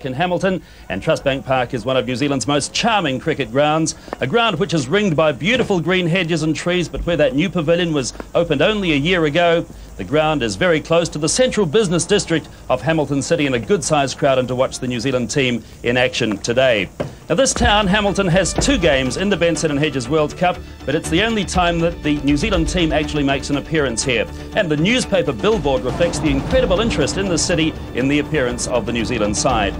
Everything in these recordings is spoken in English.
Park in Hamilton, and Trustbank Park is one of New Zealand's most charming cricket grounds, a ground which is ringed by beautiful green hedges and trees, but where that new pavilion was opened only a year ago, the ground is very close to the central business district of Hamilton City and a good sized crowd in to watch the New Zealand team in action today. Now, this town, Hamilton, has two games in the Benson and Hedges World Cup, but it's the only time that the New Zealand team actually makes an appearance here. And the newspaper billboard reflects the incredible interest in the city in the appearance of the New Zealand side.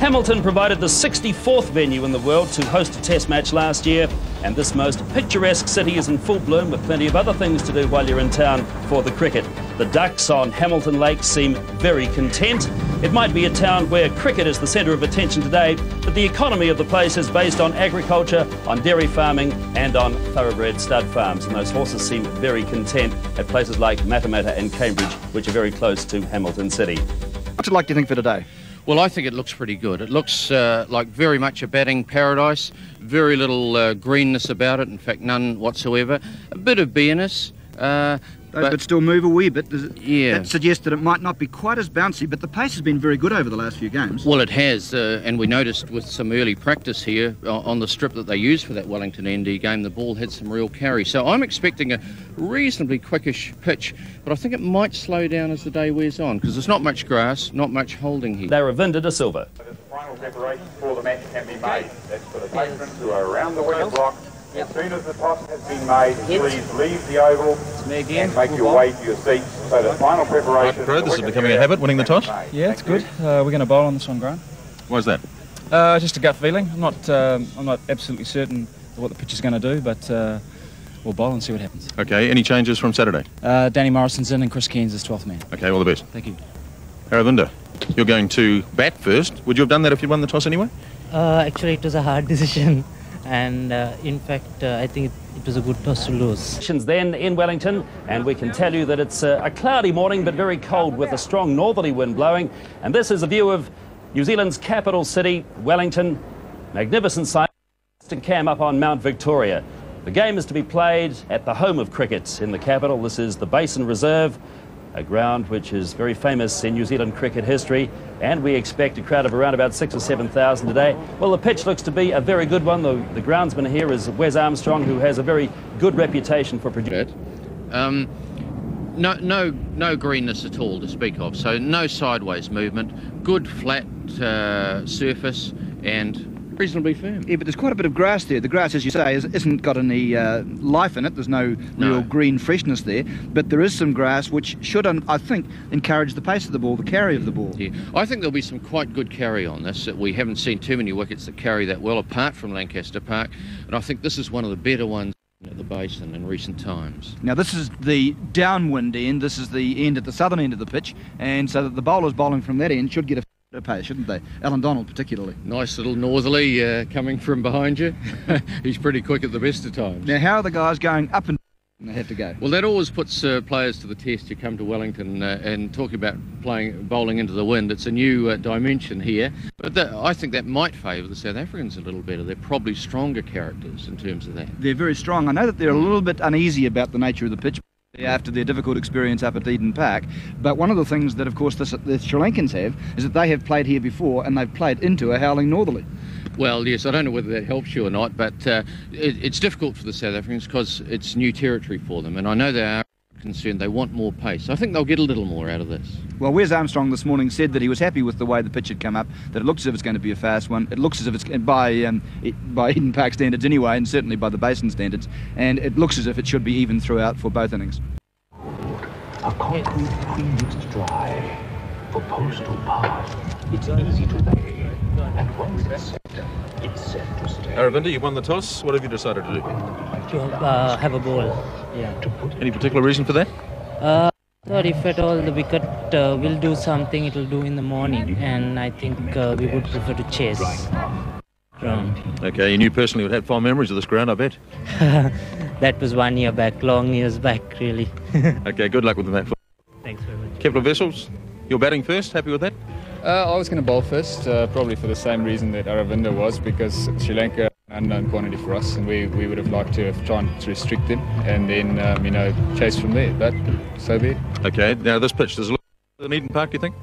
Hamilton provided the 64th venue in the world to host a test match last year, and this most picturesque city is in full bloom with plenty of other things to do while you're in town for the cricket. The ducks on Hamilton Lake seem very content. It might be a town where cricket is the centre of attention today, but the economy of the place is based on agriculture, on dairy farming, and on thoroughbred stud farms. And those horses seem very content at places like Matamata and Cambridge, which are very close to Hamilton City. What's it like, you think, for today? Well, I think it looks pretty good. It looks uh, like very much a batting paradise. Very little uh, greenness about it. In fact, none whatsoever. A bit of bareness. Uh, but, but, still move a wee bit. Does it, yeah. That suggests that it might not be quite as bouncy, but the pace has been very good over the last few games. Well, it has, uh, and we noticed with some early practice here uh, on the strip that they used for that Wellington ND game, the ball had some real carry. So I'm expecting a reasonably quickish pitch, but I think it might slow down as the day wears on because there's not much grass, not much holding here. Aravinda de Silva. Final preparation for the match can be made. That's for the patrons who are around the wicket block. As soon as the toss has been made, please leave the oval and make your way to your seats. So the final preparation. Right, Bro, this is becoming a habit, winning the toss. Yeah, it's good. Uh, we're going to bowl on this one, Grant. Why's that? Uh, just a gut feeling. I'm not. Um, I'm not absolutely certain what the pitch is going to do, but uh, we'll bowl and see what happens. Okay. Any changes from Saturday? Uh, Danny Morrison's in and Chris Cairns is 12th man. Okay. All the best. Thank you. Aravinda, you're going to bat first. Would you have done that if you'd won the toss anyway? Uh, actually, it was a hard decision and uh, in fact uh, I think it, it, was a good toss to lose. Then in Wellington and we can tell you that it's a, a, cloudy morning but very cold with a strong northerly wind blowing and this is a view of New Zealand's capital city, Wellington. Magnificent sight. Cam up on Mount Victoria. The game is to be played at the home of cricket in the capital. This is the Basin Reserve a ground which is very famous in New Zealand cricket history, and we expect a crowd of around about six or 7,000 today. Well, the pitch looks to be a very good one. The, the groundsman here is Wes Armstrong, who has a very good reputation for producing. Um, no, no, no greenness at all to speak of. So no sideways movement. Good flat uh, surface and reasonably firm. Yeah, but there's quite a bit of grass there. The grass, as you say, is, not got any uh, life in it. There's no, no, real green freshness there. But there is some grass which should, I think, encourage the pace of the ball, the carry of the ball. Yeah. I think there'll be some quite good carry on this. We haven't seen too many wickets that carry that well, apart from Lancaster Park. And I think this is one of the better ones at the basin in recent times. Now this is the downwind end, this is the end at the southern end of the pitch, and so that the bowlers bowling from that end should get a pace, shouldn't they? Allan Donald particularly. Nice little northerly uh, coming from behind you. He's pretty quick at the best of times. Now, how are the guys going up and they have to go? Well, that always puts uh, players to the test. You come to Wellington uh, and talking about playing bowling into the wind. It's a new uh, dimension here, but that, I think that might favour the South Africans a little better. They're probably stronger characters in terms of that. They're very strong. I know that they're a little bit uneasy about the nature of the pitch after their difficult experience up at Eden Park. But one of the things that, of course, the, the Sri Lankans have is that they have played here before and they've played into a howling northerly. Well, yes, I don't know whether that helps you or not, but uh, it, it's difficult for the South Africans because it's new territory for them, and I know they are concerned they want more pace. I think they'll get a little more out of this. Well, Wes Armstrong this morning said that he was happy with the way the pitch had come up, that it looks as if it's going to be a fast one. It looks as if it's by um, by Eden Park standards anyway, and certainly by the Basin standards, and it looks as if it should be even throughout for both innings. A concrete pre-mixed dry for postal path. It's easy to lay, and once it's set, it's set to stay. Aravinda, you won the toss. What have you decided to do? To uh, have a ball, yeah. Any particular reason for that? Uh, thought if at all the wicket uh, will do something, it will do in the morning, and I think uh, we would prefer to chase. Ground. Okay, you knew personally would have fond memories of this ground, I bet. that was one year back, long years back, really. okay, good luck with the match. Thanks very much. Kepler Wessels, you're batting first. Happy with that? Uh, I was going to bowl first, uh, probably for the same reason that Aravinda was, because Sri Lanka unknown quantity for us, and we, we would have liked to have tried to restrict them and then um, you know chase from there. But so be it. Okay. Now this pitch does it look an Eden Park. do You think?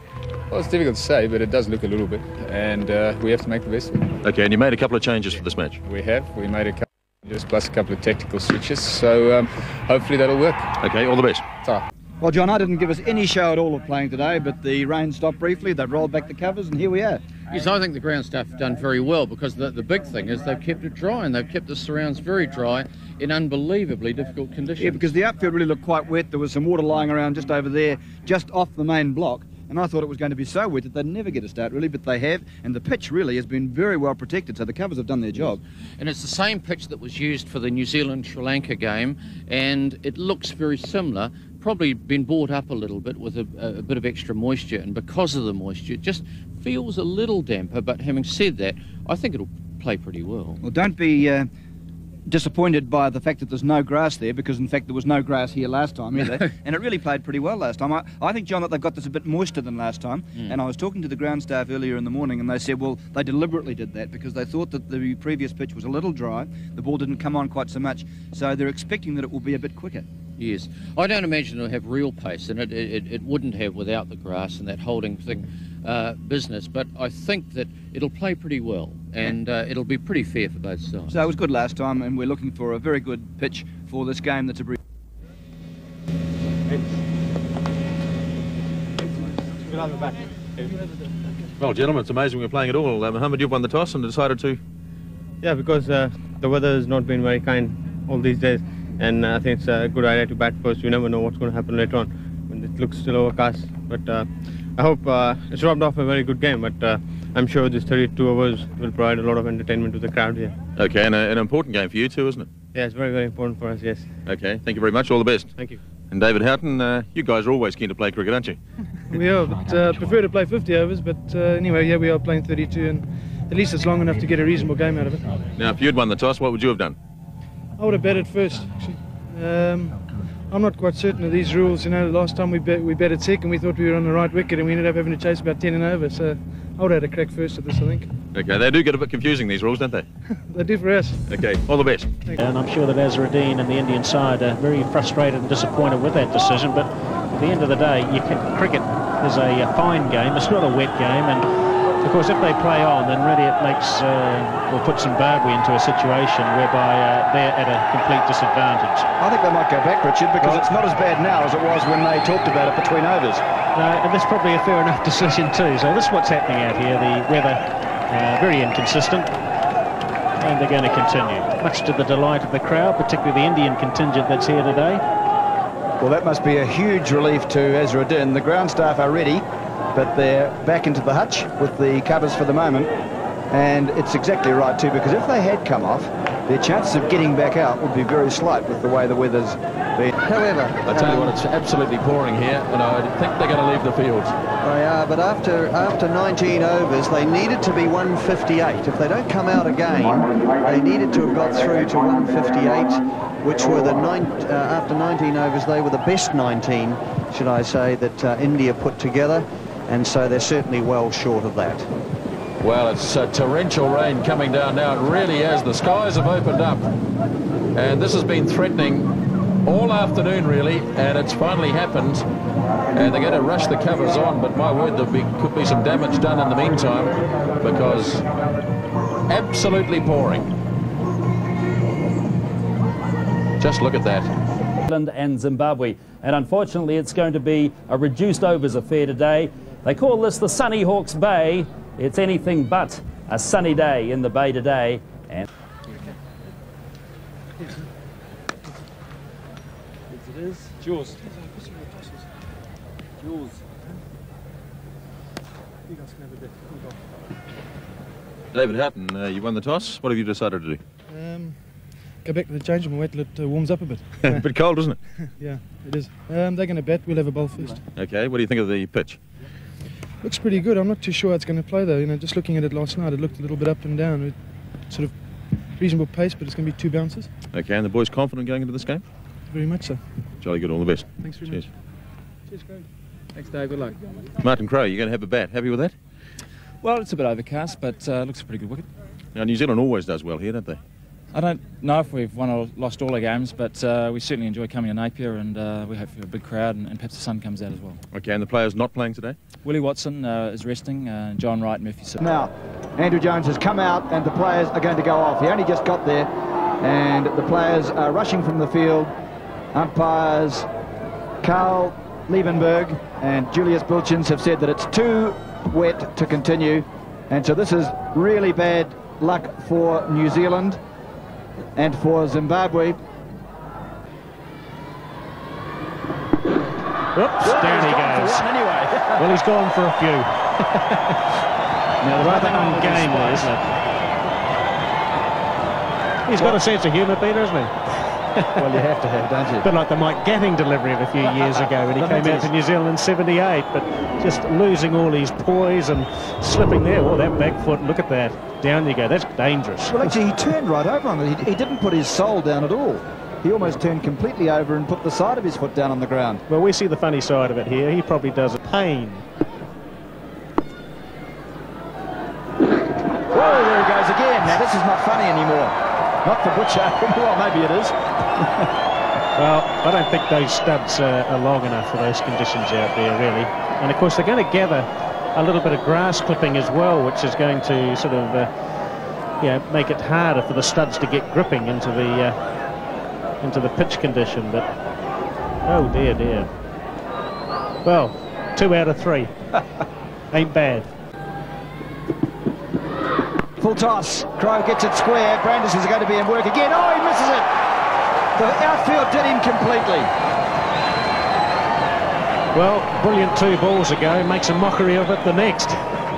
Well, it's difficult to say, but it does look a little bit, and uh, we have to make the best of it. Okay, and you made a couple of changes for this match. We have. We made a couple just plus a couple of tactical switches, so um, hopefully that'll work. Okay, all the best. Ta. Well, John, I didn't give us any show at all of playing today, but the rain stopped briefly. They rolled back the covers, and here we are. Yes, I think the ground staff have done very well because the, the big thing is they've kept it dry and they've kept the surrounds very dry in unbelievably difficult conditions. Yeah, because the outfield really looked quite wet. There was some water lying around just over there, just off the main block. And I thought it was going to be so wet that they'd never get a start, really, but they have. And the pitch really has been very well protected, so the covers have done their job. And it's the same pitch that was used for the New Zealand Sri Lanka game, and it looks very similar. Probably been brought up a little bit with a, a bit of extra moisture, and because of the moisture, just feels a little damper. But having said that, I think it'll play pretty well. Well, don't be uh, disappointed by the fact that there's no grass there, because in fact there was no grass here last time either. and it really played pretty well last time. I, I think, John, that they've got this a bit moister than last time. Mm. And I was talking to the ground staff earlier in the morning, and they said, well, they deliberately did that because they thought that the previous pitch was a little dry. The ball didn't come on quite so much, so they're expecting that it will be a bit quicker. Yes, I don't imagine it'll have real pace, and it, it, it wouldn't have without the grass and that holding thing uh, business. But I think that it'll play pretty well, and uh, it'll be pretty fair for both sides. So it was good last time, and we're looking for a very good pitch for this game that's a brief. Well, gentlemen, it's amazing we're playing at all. Uh, Mohammed, you've won the toss and decided to. Yeah, because uh, the weather has not been very kind all these days, and uh, I think it's a good idea to bat first. You never know what's going to happen later on when it looks still overcast. But uh, I hope uh, it's robbed off a very good game. But uh, I'm sure this 32 hours will provide a lot of entertainment to the crowd here. Okay, and a, an important game for you too, isn't it? Yeah, it's very, very important for us. Yes. Okay, thank you very much. All the best. Thank you. And David Houghton, uh, you guys are always keen to play cricket, aren't you? We are, but uh, prefer to play 50 overs. But uh, anyway, yeah, we are playing 32, and at least it's long enough to get a reasonable game out of it. Now, if you'd won the toss, what would you have done? I would have batted first. Actually. Um, I'm not quite certain of these rules. You know, The last time we bet, we batted second, we thought we were on the right wicket, and we ended up having to chase about 10 and over. So I would have had a crack first at this, I think. Okay, they do get a bit confusing, these rules, don't they? They do for us. Okay, all the best. And I'm sure that Azharuddin and the Indian side are very frustrated and disappointed with that decision. But at the end of the day, you can, cricket is a, a fine game. It's not a wet game. And of course, if they play on, then really it makes uh, will put Zimbabwe into a situation whereby uh, they're at a complete disadvantage. I think they might go back, Richard, because it's not as bad now as it was when they talked about it between overs. No, and that's probably a fair enough decision too. So this is what's happening out here. The weather uh, very inconsistent, and they're going to continue. Much to the delight of the crowd, particularly the Indian contingent that's here today. Well, that must be a huge relief to Azharuddin. The ground staff are ready, but they're back into the hutch with the covers for the moment. And it's exactly right, too, because if they had come off, their chances of getting back out would be very slight with the way the weather's been. However, I tell you what, it's absolutely pouring here, and I think they're going to leave the field. They are, but after after 19 overs, they needed to be 158. If they don't come out again, they needed to have got through to 158, which were the nine, uh, after 19 overs, they were the best 19, should I say, that uh, India put together, and so they're certainly well short of that. Well, it's uh, torrential rain coming down now. It really is. The skies have opened up, and this has been threatening all afternoon, really, and it's finally happened. And they're going to rush the covers on, but my word, there be, could be some damage done in the meantime because absolutely pouring. Just look at that. England and Zimbabwe. And unfortunately, it's going to be a reduced overs affair today. They call this the Sunny Hawke's Bay. It's anything but a sunny day in the bay today. And It is. Jules. Jules. You guys can have a bit. David Houghton, uh, you won the toss. What have you decided to do? Um, go back to the change room and wait till it uh, warms up a bit. a bit cold, isn't it? yeah, it is. Um, they're going to bat. We'll have a bowl first. Okay, what do you think of the pitch? Looks pretty good. I'm not too sure how it's going to play though. You know, just looking at it last night, it looked a little bit up and down. It, sort of reasonable pace, but it's going to be two bounces. Okay, and the boys confident going into this game? Very much so. Jolly good, all the best. Thanks very Cheers. much. Cheers, Craig. Thanks, Dave. Good luck. Martin Crowe, you're going to have a bat. Happy with that? Well, it's a bit overcast, but uh, looks a pretty good wicket. Now, New Zealand always does well here, don't they? I don't know if we've won or lost all our games, but uh, we certainly enjoy coming to Napier and uh, we hope for a big crowd and, and, perhaps the sun comes out as well. Okay, and the players not playing today? Willie Watson uh, is resting, uh, John Wright, Murphy Su'a. Now, Andrew Jones has come out and the players are going to go off. He only just got there and the players are rushing from the field. Umpires Karl Liebenberg and Julius Bulchins have said that it's too wet to continue and so this is really bad luck for New Zealand and for Zimbabwe. Oops, down he goes. Anyway. well, he's gone for a few. now, rather ungainly, isn't it? He's got a sense of humour, Peter, hasn't he? Well, you have to have, don't you? A bit like the Mike Gatting delivery of a few years ago when he came out to New Zealand in 78, but just losing all his poise and slipping there. Oh, that back foot, look at that. Down you go. That's dangerous. Well, actually, he turned right over on it. He, he didn't put his sole down at all. He almost turned completely over and put the side of his foot down on the ground. Well, we see the funny side of it here. He probably does a pain. Not the Butcher. well, maybe it is. well, I don't think those studs uh, are long enough for those conditions out there, really. And, of course, they're going to gather a little bit of grass clipping as well, which is going to sort of, uh, you know, make it harder for the studs to get gripping into the uh, into the pitch condition. But oh dear, dear. Well, two out of three ain't bad. Full toss. Crowe gets it square. Brandes is going to be in work again. Oh, he misses it. The outfield did him completely. Well, brilliant two balls ago. Makes a mockery of it the next.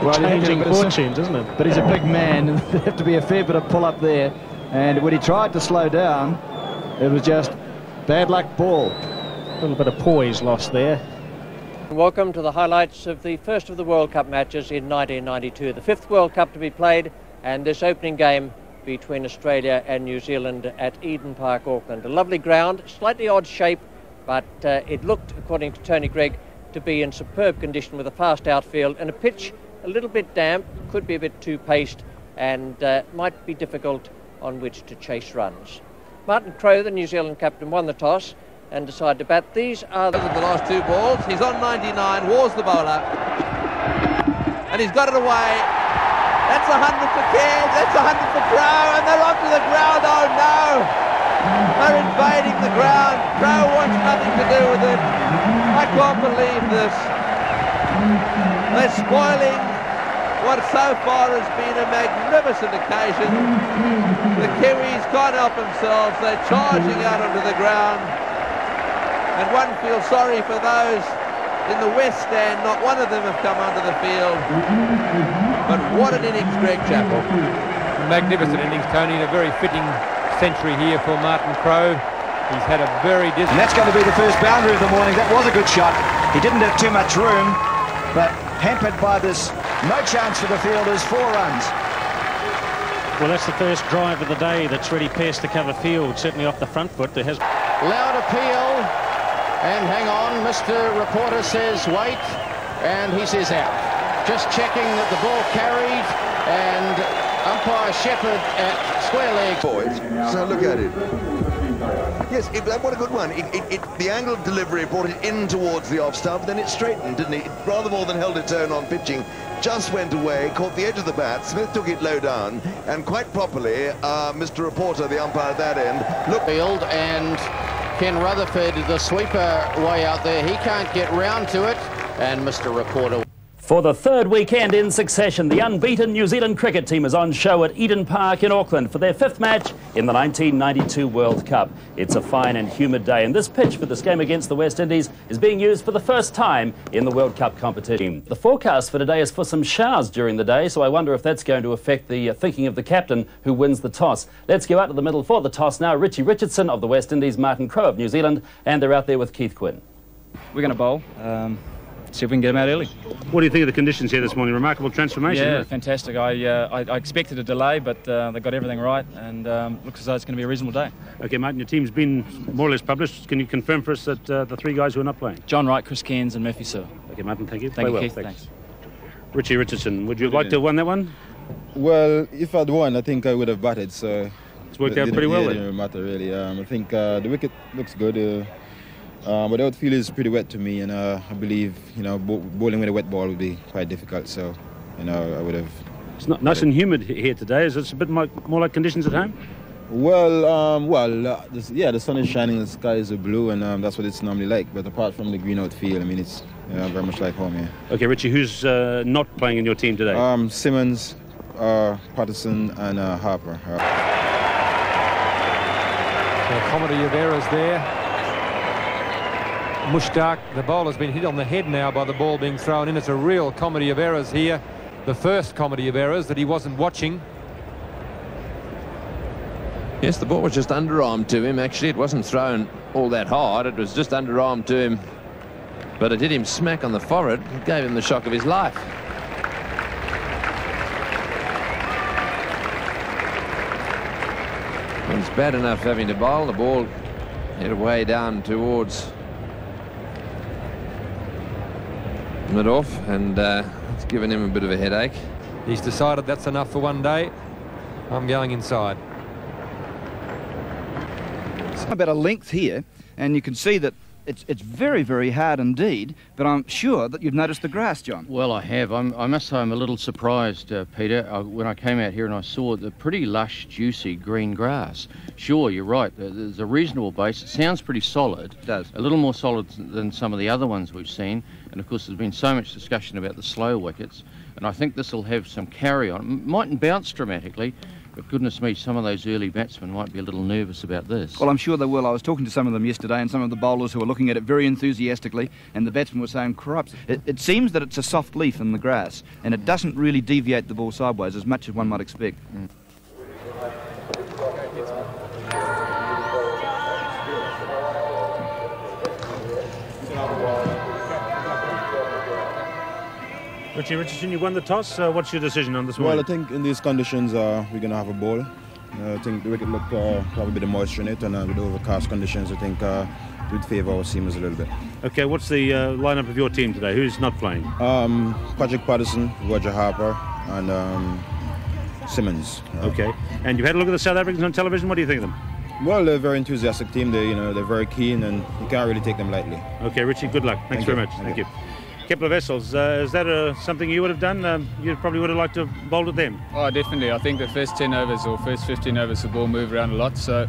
Well, Changing fortunes, isn't it? But he's a big man, and there have to be a fair bit of pull up there. And when he tried to slow down, it was just bad luck ball. A little bit of poise lost there. Welcome to the highlights of the first of the World Cup matches in 1992, the fifth World Cup to be played, and this opening game between Australia and New Zealand at Eden Park, Auckland. A lovely ground, slightly odd shape, but uh, it looked, according to Tony Greig, to be in superb condition with a fast outfield and a pitch a little bit damp, could be a bit too paced, and uh, might be difficult on which to chase runs. Martin Crowe, the New Zealand captain, won the toss and decided to bat. These are the, the last two balls. He's on 99, Waugh's the bowler, and he's got it away. That's a 100 for Cairns, that's a 100 for Crowe, and they're onto the ground. Oh no! They're invading the ground. Crowe wants nothing to do with it. I can't believe this. They're spoiling what so far has been a magnificent occasion. The Kiwis can't help themselves. They're charging out onto the ground. And one feels sorry for those in the west stand. Not one of them have come onto the field. But what an innings, Greg Chappell. Magnificent innings, Tony, and a very fitting century here for Martin Crowe. He's had a very And that's going to be the first boundary of the morning. That was a good shot. He didn't have too much room, but hampered by this no chance for the fielders, four runs. Well, that's the first drive of the day that's really pierced the cover field, certainly off the front foot. There has loud appeal, and hang on, Mr. Reporter says wait, and he says out. Just checking that the ball carried, and Umpire Shepherd at square leg. Boys, so look at it. Yes, it, what a good one. It, it, the angled delivery brought it in towards the off stump, then it straightened, didn't it? Rather more than held its own on pitching, just went away, caught the edge of the bat. Smith took it low down, and quite properly, uh, Mr. Reporter, the umpire at that end, looked... Field and Ken Rutherford, the sweeper way out there, he can't get round to it, and Mr. Reporter... For the third weekend in succession, the unbeaten New Zealand cricket team is on show at Eden Park in Auckland for their fifth match in the 1992 World Cup. It's a fine and humid day, and this pitch for this game against the West Indies is being used for the first time in the World Cup competition. The forecast for today is for some showers during the day, so I wonder if that's going to affect the uh, thinking of the captain who wins the toss. Let's go out to the middle for the toss now. Richie Richardson of the West Indies, Martin Crowe of New Zealand, and they're out there with Keith Quinn. We're going to bowl. Um, see if we can get them out early. What do you think of the conditions here this morning? Remarkable transformation. Yeah, fantastic. I, uh, I, I expected a delay, but uh, they got everything right, and um, looks as though it's going to be a reasonable day. Okay, Martin, your team's been more or less published. Can you confirm for us that uh, the three guys who are not playing? John Wright, Chris Cairns, and Murphy Su'a. Okay, Martin, thank you. Thank Play you, well. Keith. Thanks. Thanks. Richie Richardson, would you have liked to have won that one? Well, if I'd won, I think I would have batted. So It's worked out pretty well yeah, then. It didn't matter really. Um, I think uh, the wicket looks good. Uh, um, but the outfield is pretty wet to me, and uh, I believe you know bowling with a wet ball would be quite difficult. So, you know, I would have. It's not nice and humid here today. Is it a bit more, more like conditions at home? Well, um, well, uh, this, yeah, the sun is shining, the skies are blue, and um, that's what it's normally like. But apart from the green outfield, I mean, it's you know, very much like home. Yeah. Okay, Richie, who's uh, not playing in your team today? Um, Simmons, uh, Patterson, and uh, Harper. Uh, So comedy of errors there. Mushtaq, the bowler's been hit on the head now by the ball being thrown in. It's a real comedy of errors here. The first comedy of errors that he wasn't watching. Yes, the ball was just underarm to him. Actually, it wasn't thrown all that hard. It was just underarm to him. But it hit him smack on the forehead. It gave him the shock of his life. It's bad enough having to bowl. The ball hit way down towards mid-off, and uh, it's given him a bit of a headache. He's decided that's enough for one day. I'm going inside. It's about a length here, and you can see that it's, it's very, very hard indeed, but I'm sure that you've noticed the grass, John. Well, I have. I'm, I must say I'm a little surprised, uh, Peter, uh, when I came out here and I saw the pretty lush, juicy green grass. Sure, you're right. there- There's a reasonable base. It sounds pretty solid. It does. A little more solid than some of the other ones we've seen. And of course, there's been so much discussion about the slow wickets. And I think this will have some carry on. M- Mightn't bounce dramatically, but goodness me, some of those early batsmen might be a little nervous about this. Well, I'm sure they will. I was talking to some of them yesterday, and some of the bowlers who were looking at it very enthusiastically, and the batsmen were saying, "Corrupts." It, it seems that it's a soft leaf in the grass, and it doesn't really deviate the ball sideways as much as one might expect. Mm. Richie Richardson, you won the toss. Uh, what's your decision on this one? well, I think in these conditions, uh, we're going to have a ball. Uh, I think the wicket look uh, probably a bit of moisture in it, and uh, with the overcast conditions, I think uh, it would favour our seamers a little bit. Okay, what's the uh, lineup of your team today? Who's not playing? Um, Patrick Patterson, Roger Harper, and um, Simmons. Uh, Okay, and you've had a look at the South Africans on television. What do you think of them? Well, they're a very enthusiastic team. They, you know, they're very keen, and you can't really take them lightly. Okay, Richie, good luck. Thanks Thank very you. much. Thank Thank you. you. Kepler Wessels, uh, is that uh, something you would have done? Um, you probably would have liked to bowled at them. Oh, definitely. I think the first 10 overs or first 15 overs, the ball moved around a lot. So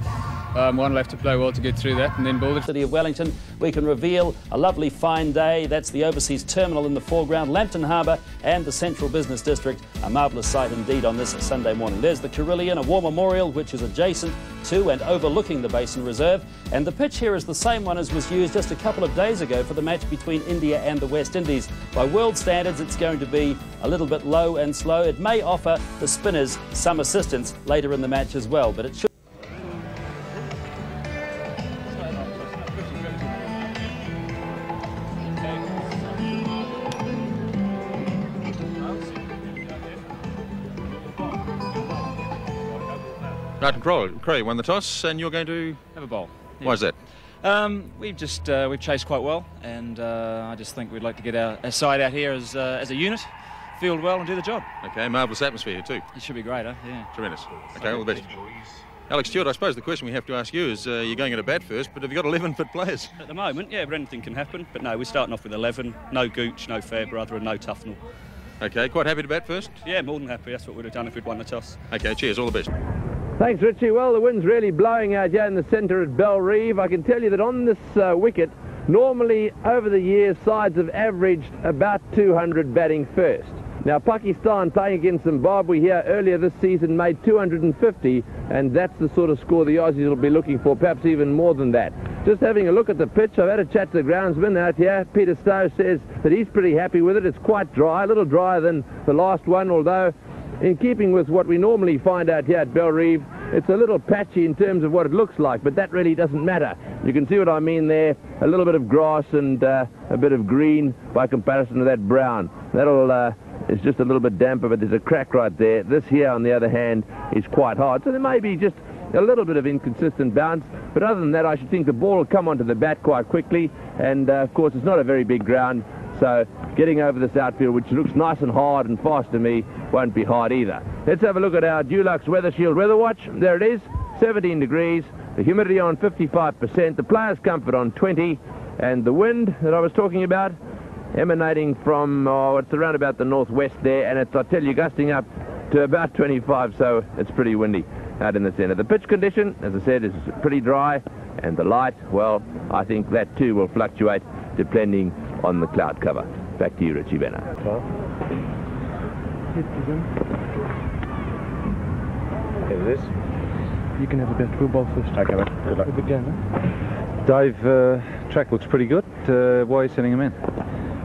um, one left to play well to get through that and then bowl it. City of Wellington, we can reveal a lovely fine day. That's the overseas terminal in the foreground, Lambton Harbour and the Central Business District. A marvellous sight indeed on this Sunday morning. There's the Carillon, a war memorial which is adjacent to and overlooking the Basin Reserve. And the pitch here is the same one as was used just a couple of days ago for the match between India and the West Indies. By world standards, it's going to be a little bit low and slow. It may offer the spinners some assistance later in the match as well, but it should. Martin Crowe, Crowe won the toss, and you're going to Have a bowl. Why is that? Um, we've just uh, we've chased quite well, and uh, I just think we'd like to get our, our side out here as uh, as a unit, field well, and do the job. Okay, marvellous atmosphere here too. It should be great, huh? Yeah. Tremendous. Okay, all the best. Alex Stewart, I suppose the question we have to ask you is, uh, you're going at a bat first, but have you got 11 fit players? At the moment, yeah, but anything can happen. But no, we're starting off with 11. No Gooch, no Fairbrother, and no Tufnell. Okay, quite happy to bat first? Yeah, more than happy. That's what we'd have done if we'd won the toss. Okay, cheers, all the best. Thanks, Richie. Well, the wind's really blowing out here in the centre at Bellerive. I can tell you that on this uh, wicket, normally over the years, sides have averaged about 200 batting first. Now, Pakistan playing against Zimbabwe here earlier this season made 250, and that's the sort of score the Aussies will be looking for, perhaps even more than that. Just having a look at the pitch, I've had a chat to the groundsman out here. Peter Stowe says that he's pretty happy with it. It's quite dry, a little drier than the last one, although in keeping with what we normally find out here at Bellerive, it's a little patchy in terms of what it looks like, but that really doesn't matter. You can see what I mean there, a little bit of grass and uh, a bit of green by comparison to that brown. That'll, uh, it's just a little bit damper, but there's a crack right there. This here, on the other hand, is quite hard. So there may be just a little bit of inconsistent bounce, but other than that, I should think the ball will come onto the bat quite quickly, and uh, of course, it's not a very big ground, so getting over this outfield, which looks nice and hard and fast to me, won't be hard either. Let's have a look at our Dulux Weather Shield Weather Watch. There it is. 17 degrees, the humidity on 55%, the players' comfort on 20, and the wind that I was talking about emanating from, oh, it's around about the northwest there, and it's, I tell you, gusting up to about 25, so it's pretty windy out in the centre. The pitch condition, as I said, is pretty dry, and the light, well, I think that too will fluctuate depending on the cloud cover. Back to you, Richie Benaud. Here's this. You can have a. We'll bowl first. Okay, mate. Good luck. Have a good game, eh? Dave, uh, track looks pretty good. Uh, why are you sending him in?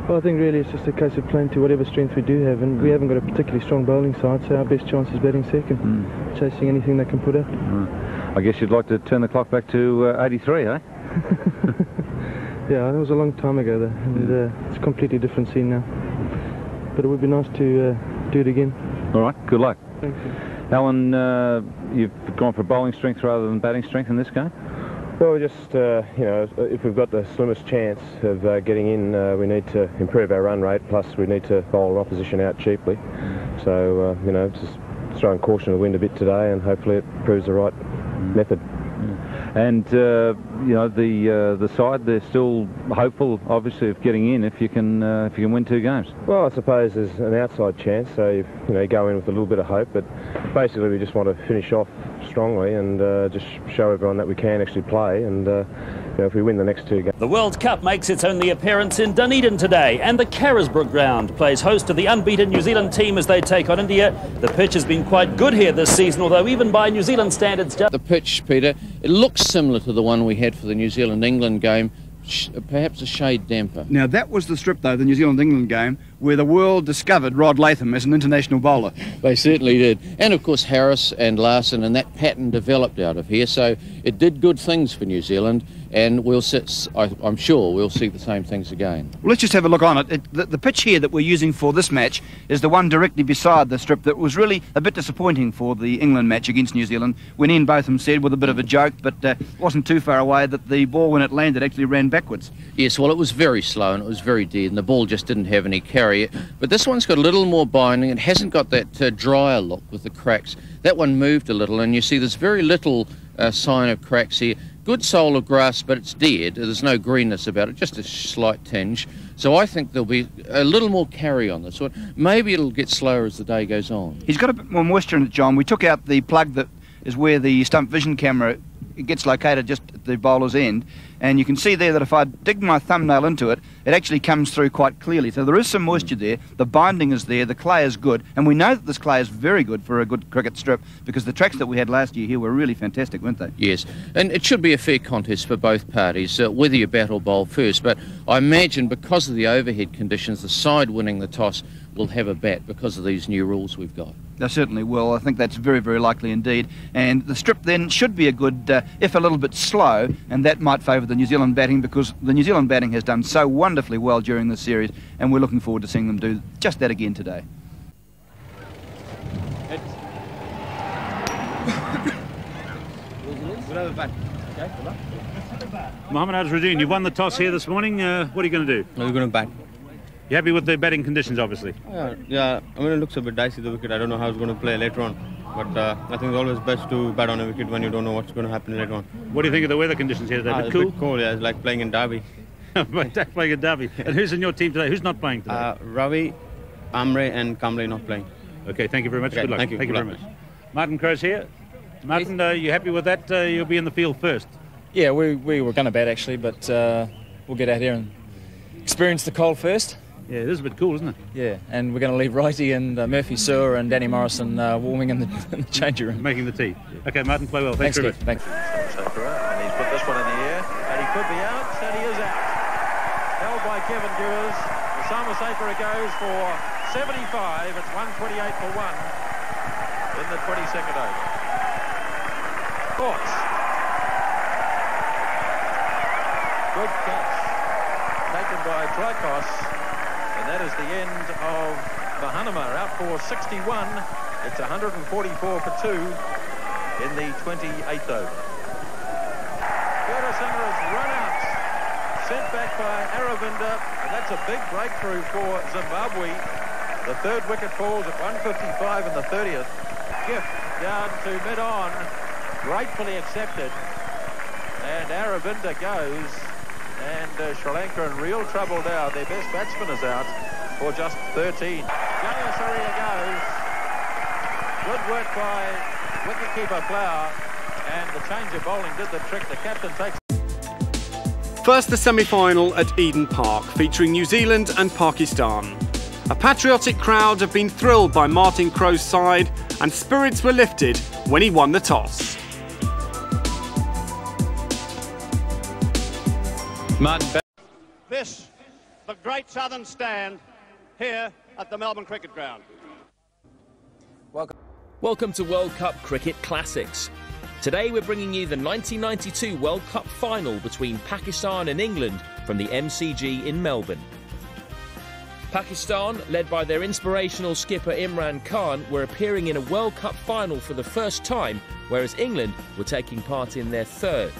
Well, I think really it's just a case of playing to whatever strength we do have, and we haven't got a particularly strong bowling side, so our best chance is batting second, chasing anything they can put out. Mm. I guess you'd like to turn the clock back to uh, 83, eh? Yeah, that was a long time ago, though, and uh, it's a completely different scene now. But it would be nice to uh, do it again. All right, good luck. Thank you. Alan, uh, you've gone for bowling strength rather than batting strength in this game? Well, just, uh, you know, if we've got the slimmest chance of uh, getting in, uh, we need to improve our run rate, plus we need to bowl an opposition out cheaply. So, uh, you know, just throwing caution to the wind a bit today, and hopefully it proves the right method. And uh, you know the uh, the side they're still hopeful, obviously, of getting in if you can uh, if you can win two games. Well, I suppose there's an outside chance, so you, you know, you go in with a little bit of hope, but basically we just want to finish off strongly and uh, just show everyone that we can actually play, and uh, you know, if we win the next two games. The World Cup makes its only appearance in Dunedin today, and the Carisbrook ground plays host to the unbeaten New Zealand team as they take on India. The pitch has been quite good here this season, although even by New Zealand standards, The pitch, Peter, it looks similar to the one we had for the New Zealand-England game, perhaps a shade damper. Now, that was the strip, though, the New Zealand-England game, where the world discovered Rod Latham as an international bowler. They certainly did. And of course, Harris and Larsen, and that pattern developed out of here. So it did good things for New Zealand, and we'll sit, I, I'm sure we'll see the same things again. Well, let's just have a look on it. it the, the pitch here that we're using for this match is the one directly beside the strip that was really a bit disappointing for the England match against New Zealand. When Ian Botham said, with a bit of a joke, but uh, wasn't too far away, that the ball, when it landed, actually ran backwards. Yes, well, it was very slow and it was very dead, and the ball just didn't have any carry. But this one's got a little more binding. It hasn't got that uh, drier look with the cracks. That one moved a little, and you see there's very little uh, sign of cracks here. Good soul of grass, but it's dead. There's no greenness about it, just a slight tinge. So I think there'll be a little more carry on this one. Maybe it'll get slower as the day goes on. He's got a bit more moisture in it, John. We took out the plug that is where the stump vision camera gets located just at the bowler's end. And you can see there that if I dig my thumbnail into it, it actually comes through quite clearly. So there is some moisture there. The binding is there. The clay is good. And we know that this clay is very good for a good cricket strip because the tracks that we had last year here were really fantastic, weren't they? Yes, and it should be a fair contest for both parties, uh, whether you bat or bowl first. But I imagine because of the overhead conditions, the side winning the toss will have a bat because of these new rules we've got. They certainly will. I think that's very, very likely indeed. And the strip then should be a good, uh, if a little bit slow, and that might favour the New Zealand batting because the New Zealand batting has done so wonderfully well during this series, and we're looking forward to seeing them do just that again today. Mohammed Azharuddin, you've won the toss here this morning. Uh, what are you going to do? We're going to bat. You happy with the batting conditions, obviously? Yeah, yeah, I mean, it looks a bit dicey, the wicket. I don't know how it's going to play later on. But uh, I think it's always best to bat on a wicket when you don't know what's going to happen later on. What do you think of the weather conditions here today? Ah, A bit it's a cool? bit cold, yeah. It's like playing in Derby. playing at Derby. And who's in your team today? Who's not playing today? Uh, Ravi, Amre, and Kambli not playing. okay, thank you very much. okay, Good luck. thank you. thank you very Good much. Martin Crowe's here. Martin, uh, you happy with that? Uh, you'll be in the field first. Yeah, we, we were going to bat actually, but uh, we'll get out here and experience the cold first. Yeah, it is a bit cool, isn't it? Yeah, and we're going to leave Righty and uh, Murphy Su'a and Danny Morrison uh, warming in the, in the changing room. Making the tea. Okay, Martin, play well. Thanks, Thanks, very Keith. much. Thanks. And he's put this one in the air, and he could be out, and he is out. Held by Kevin Duers. The Samarasekera goes for 75. It's 128 for one in the 22nd over. Thoughts? Good catch taken by Traicos, and that is the end of Mahanama out for 61. It's 144 for two in the 28th over. Curtis has run out, sent back by Aravinda, and that's a big breakthrough for Zimbabwe. The third wicket falls at 155 in the 30th. Gift down to mid-on, gratefully accepted. And Aravinda goes, and uh, Sri Lanka in real trouble now. Their best batsman is out for just 13. Jayasuriya goes. Good work by wicketkeeper Flower, and the change of bowling did the trick. The captain takes. First, the semi-final at Eden Park, featuring New Zealand and Pakistan. A patriotic crowd have been thrilled by Martin Crowe's side, and spirits were lifted when he won the toss. Martin. This, the Great Southern Stand, here at the Melbourne Cricket Ground. Welcome. Welcome to World Cup Cricket Classics. Today we're bringing you the 1992 World Cup final between Pakistan and England from the MCG in Melbourne. Pakistan, led by their inspirational skipper Imran Khan, were appearing in a World Cup final for the first time, whereas England were taking part in their third.